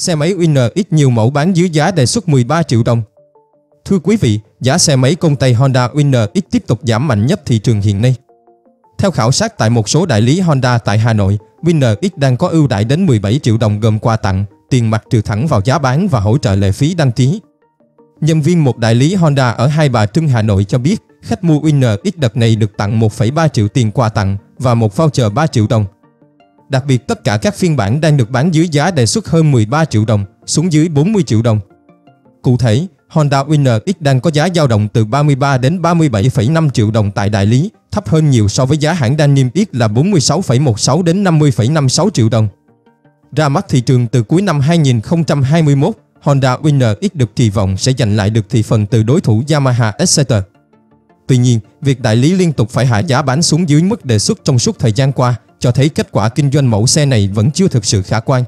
xe máy Winner X nhiều mẫu bán dưới giá đề xuất 13 triệu đồng. Thưa quý vị, giá xe máy công tay Honda Winner X tiếp tục giảm mạnh nhất thị trường hiện nay. Theo khảo sát tại một số đại lý Honda tại Hà Nội, Winner X đang có ưu đãi đến 17 triệu đồng gồm quà tặng, tiền mặt trừ thẳng vào giá bán và hỗ trợ lệ phí đăng ký. Nhân viên một đại lý Honda ở Hai Bà Trưng Hà Nội cho biết, khách mua Winner X đợt này được tặng 1,3 triệu tiền quà tặng và một voucher 3 triệu đồng. Đặc biệt tất cả các phiên bản đang được bán dưới giá đề xuất hơn 13 triệu đồng, xuống dưới 40 triệu đồng. Cụ thể, Honda Winner X đang có giá dao động từ 33 đến 37,5 triệu đồng tại đại lý, thấp hơn nhiều so với giá hãng đang niêm yết là 46,16 đến 50,56 triệu đồng. Ra mắt thị trường từ cuối năm 2021, Honda Winner X được kỳ vọng sẽ giành lại được thị phần từ đối thủ Yamaha Exciter. Tuy nhiên, việc đại lý liên tục phải hạ giá bán xuống dưới mức đề xuất trong suốt thời gian qua cho thấy kết quả kinh doanh mẫu xe này vẫn chưa thực sự khả quan.